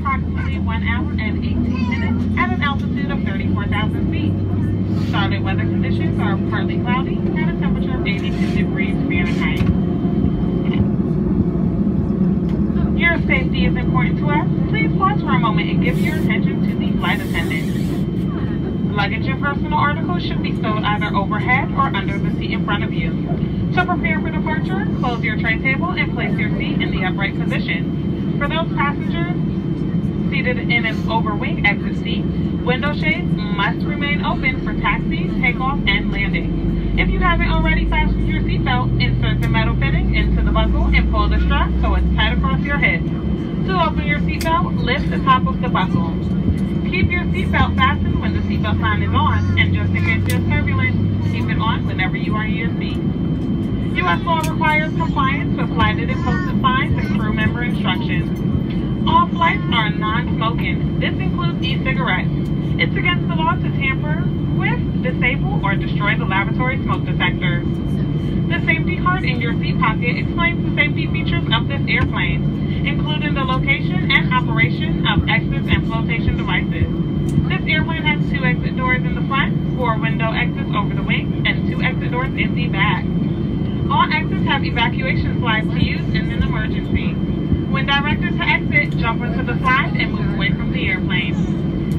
approximately 1 hour and 18 minutes at an altitude of 34,000 feet. Charlotte weather conditions are partly cloudy at a temperature of 82 degrees Fahrenheit. Your safety is important to us. Please pause for a moment and give your attention to the flight attendant. Luggage and personal articles should be stowed either overhead or under the seat in front of you. To prepare for departure, close your tray table and place your seat in the upright position. For those passengers seated in an overwing exit seat, window shades must remain open for taxi, takeoff, and landing. If you haven't already fastened your seatbelt, insert the metal fitting into the buckle and pull the strap so it's tight across your head. To open your seatbelt, lift the top of the buckle. Keep your seatbelt fastened when the seatbelt sign is on, and just in case there's turbulence, keep it on whenever you are in your seat. U.S. law requires compliance with lighted and posted signs and crew member instructions. All flights are non-smoking. This includes e-cigarettes. It's against the law to tamper with, disable, or destroy the laboratory smoke detector. The safety card in your seat pocket explains the safety features of this airplane, including the location and operation of exits and flotation devices. This airplane has two exit doors in the front, four window exits over the wing, and two exit doors in the back. All exits have evacuation slides to use in an emergency. When directed to exit, jump onto the slide and move away from the airplane.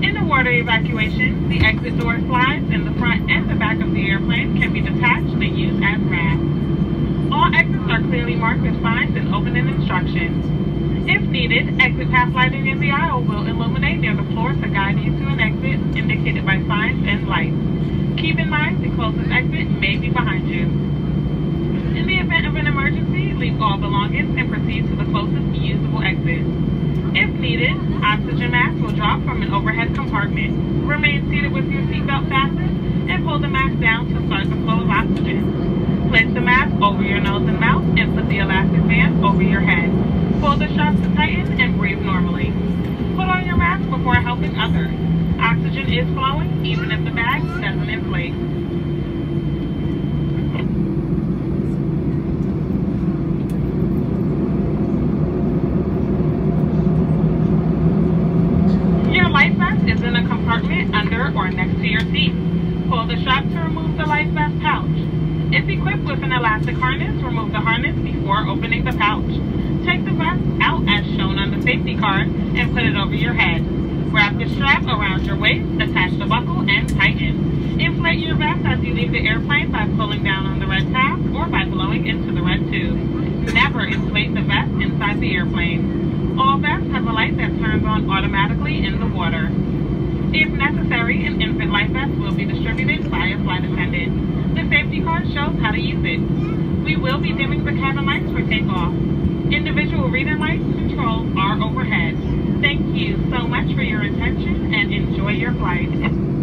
In the water evacuation, the exit door slides in the front and the back of the airplane can be detached and used as rafts. All exits are clearly marked with signs and opening instructions. If needed, exit path lighting in the aisle will illuminate near the floor to guide you to an exit indicated by signs and lights. Keep in mind the closest exit may be behind you. In the event of an emergency, leave all belongings and proceed to the closest usable exit. If needed, oxygen mask will drop from an overhead compartment. Remain seated with your seatbelt fastened and pull the mask down to start the flow of oxygen. Place the mask over your nose and mouth and put the elastic band over your head. Pull the straps to tighten and breathe normally. Put on your mask before helping others. Oxygen is flowing even if the bag doesn't inflate. Your life vest is in a compartment under or next to your seat. Pull the strap to remove the life vest pouch. If equipped with an elastic harness, remove the harness before opening the pouch. Take the vest out as shown on the safety card and put it over your head. Wrap the strap around your waist, attach the buckle, and tighten. Inflate your vest as you leave the airplane by pulling down on the red tab or by blowing into the red tube. Never inflate the vest inside the airplane. All vests have a light that turns on automatically in the water. If necessary, an infant life vest will be distributed by a flight attendant. The safety card shows how to use it. We will be dimming the cabin lights for takeoff. Individual reading lights controls are overhead. Thank you so much for your attention and enjoy your flight.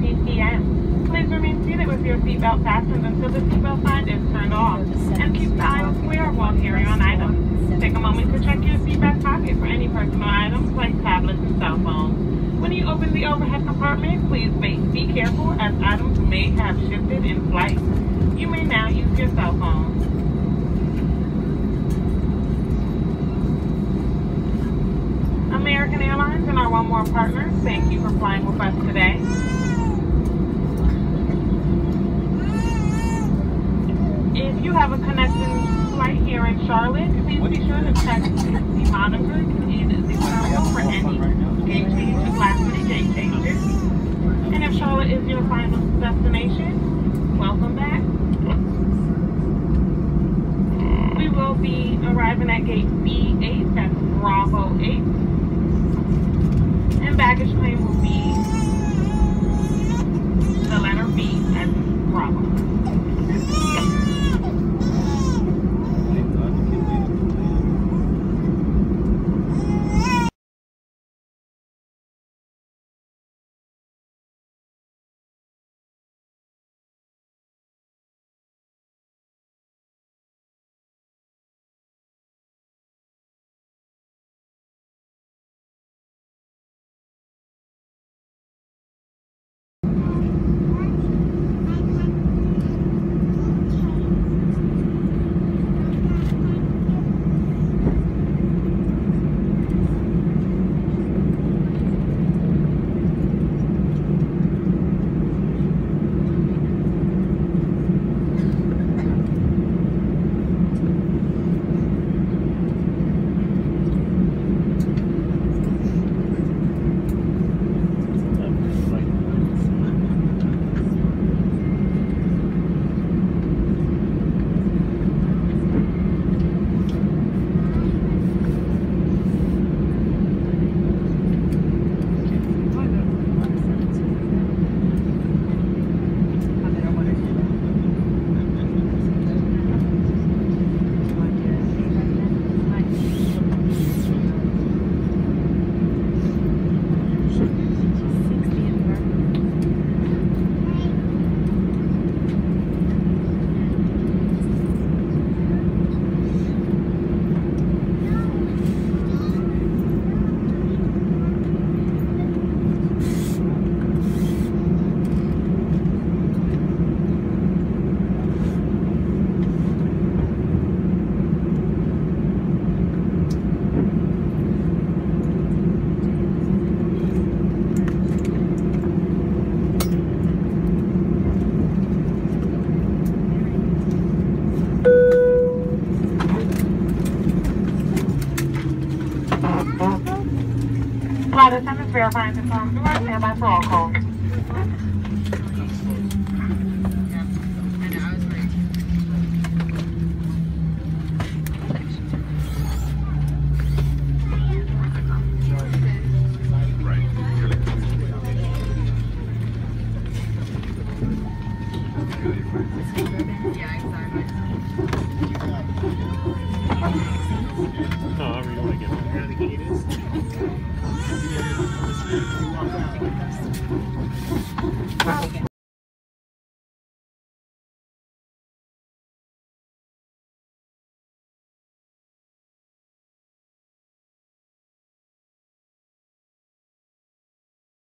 5.17 p.m. Please remain seated with your seatbelt fastened until the seatbelt sign is turned off. And keep the aisle clear while carrying on items. Take a moment to check your seatback pocket for any personal items like tablets and cell phones. When you open the overhead compartment, please be careful as items may have shifted in flight. You may now use your cell phone. American Airlines and our oneworld partners, thank you for flying with us today. If you have a connecting flight here in Charlotte, please be sure to check the monitors in the terminal for any gate changes, last minute gate changes. And if Charlotte is your final destination, welcome back. We will be arriving at gate B8, that's Bravo 8 and baggage claim will be the letter B as Bravo. Flight attendants verifying the time. Do I stand by for all calls?